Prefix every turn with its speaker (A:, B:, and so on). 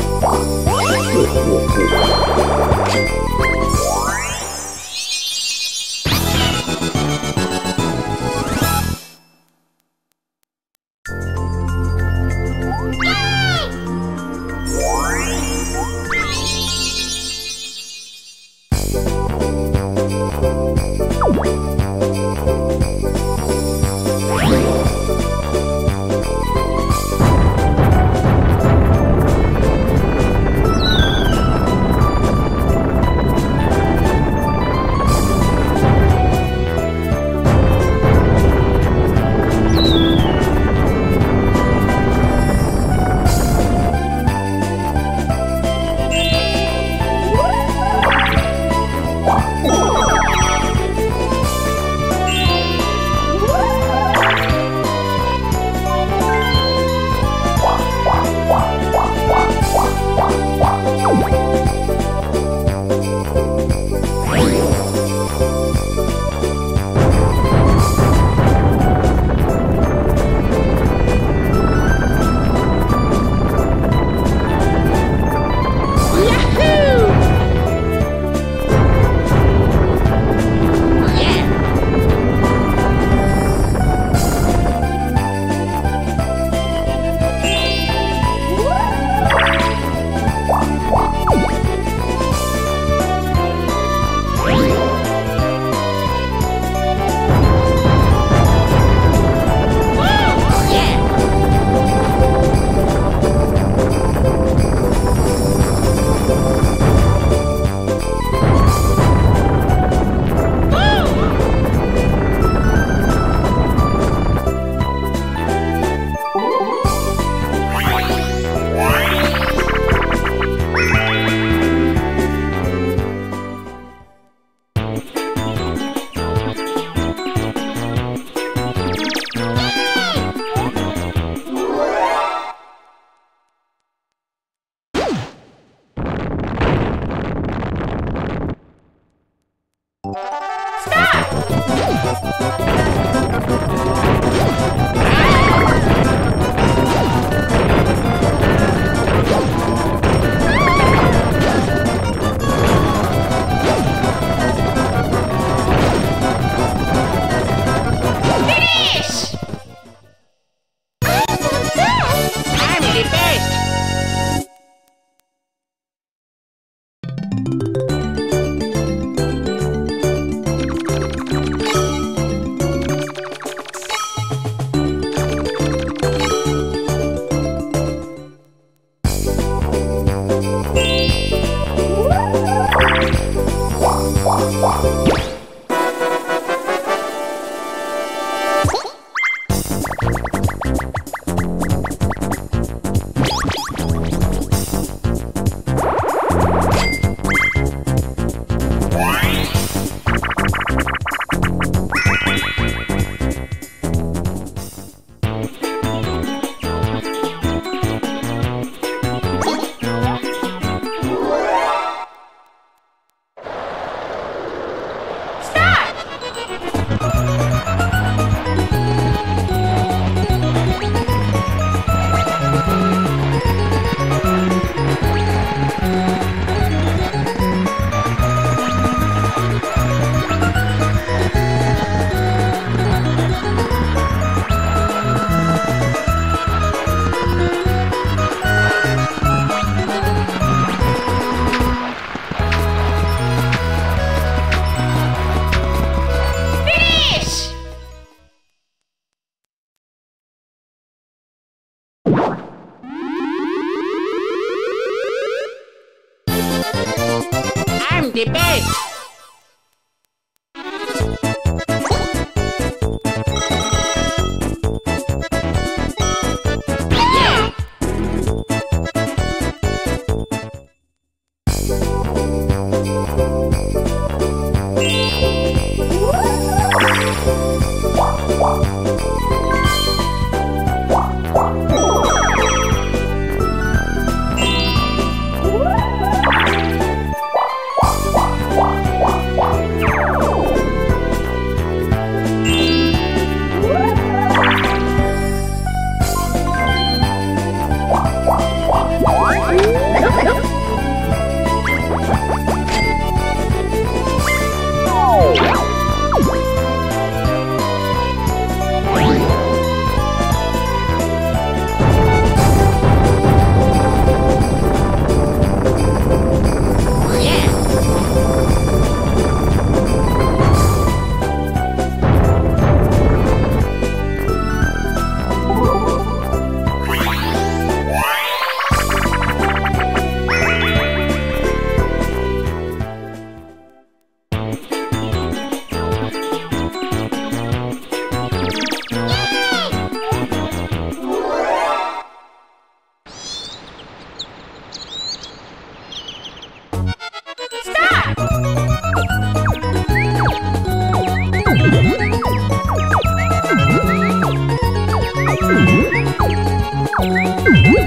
A: 哦。best! debate. Mm-hmm. mm-hmm.